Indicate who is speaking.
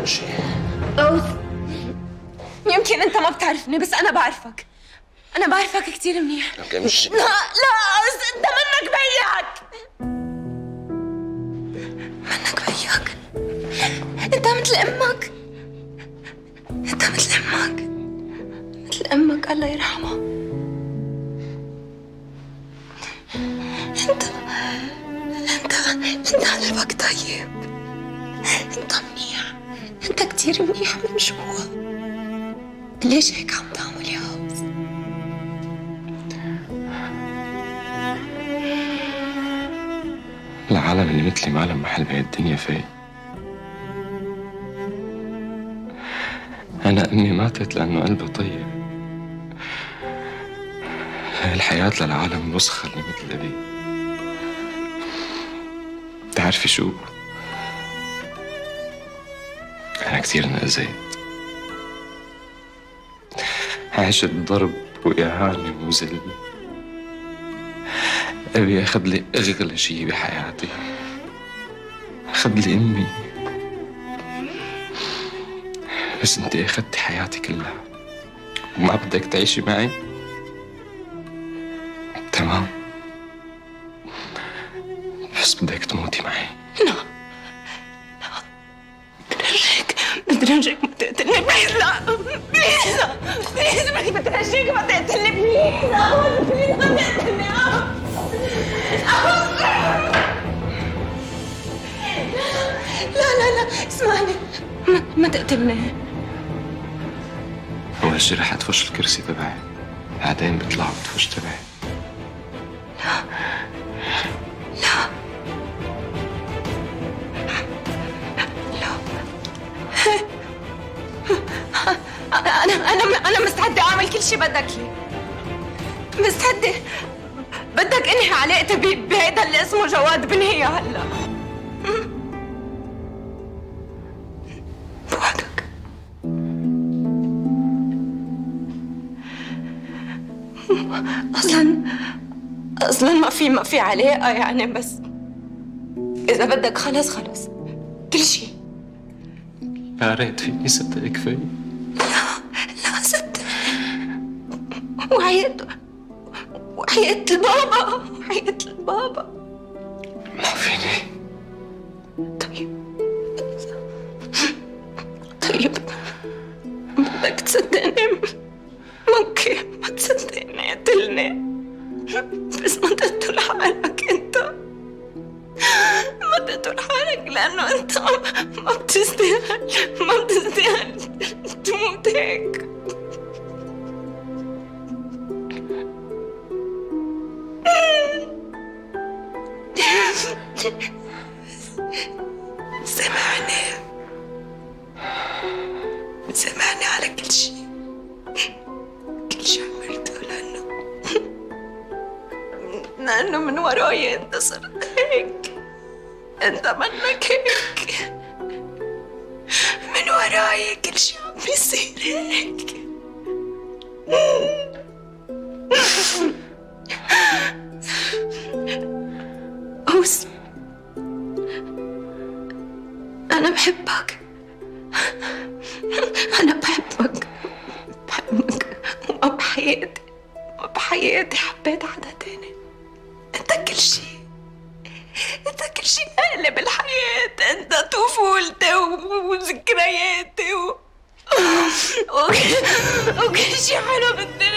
Speaker 1: امشي
Speaker 2: غوث يمكن أنت ما بتعرفني بس أنا بعرفك. أنا بعرفك كثير منيح.
Speaker 1: لك امشي
Speaker 2: لا لا أنت منك بيك منك بيك أنت مثل أمك. أنت مثل أمك. مثل أمك الله يرحمها أنت أنت أنت قلبك طيب. أنت منيح. كثير منيح من جوا ليش هيك عم تعمل يا هوس؟
Speaker 1: العالم اللي مثلي ما محل بهي الدنيا فيه أنا أمي ماتت لأنه قلبها طيب الحياة للعالم الوسخة اللي مثل أبي بتعرفي شو؟ أنا كثير انأذيت عشت ضرب وإهانة وذل أبي أخذ لي أغلى شي بحياتي. أخذ لي أمي. بس أنت أخذتي حياتي كلها. وما بدك تعيشي معي. تمام. بس بدك تموتي معي.
Speaker 2: بترجاك بترجاك ما تقتلني please لا please please please بترجاك ما تقتلني please لا please ما تقتلني. آه. لا لا لا اسمعني ما, ما تقتلني
Speaker 1: أول شي رح أدفش الكرسي تبعي بعدين بطلع بدفش تبعي
Speaker 2: أنا أنا أنا مستعدة أعمل كل شيء بدك لي. مستعدة؟ بدك إنهي علاقتي بهيدا اللي اسمه جواد بنهيها هلا. بوعدك أصلا أصلا ما في ما في علاقة يعني بس إذا بدك خلص خلص. كل شيء
Speaker 1: ريت فيني صدقك فيي
Speaker 2: وحياة وحياة البابا. وحياة البابا.
Speaker 1: ما فيني؟
Speaker 2: طيب. طيب. بدك تصدقني. ممكن ما تصدقني قتلني بس ما تقتل حالك انت. ما تقتل حالك لأنه انت ما بتستاهل. ما بتستاهل سامحني. سامحني على كل شيء. كل شيء عملته لأنه لأنه من وراي أنت صرت هيك. أنت منك هيك. من وراي كل شيء عم بيصير هيك. أوس أنا بحبك. أنا بحبك. بحبك. وما بحياتي. ما بحياتي حبيت حدا تاني. أنت كل شيء. أنت كل شيء أهلي بالحياة أنت طفولتي وذكرياتي و... وكل... شيء حلو بالدنيا